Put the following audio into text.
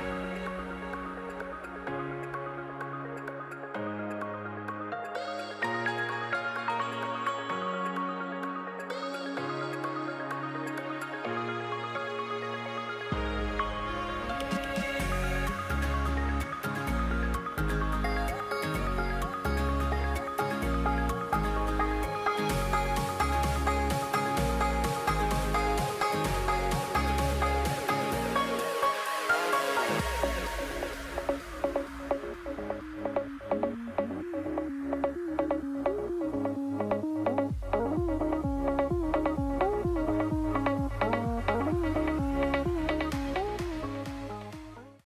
Bye.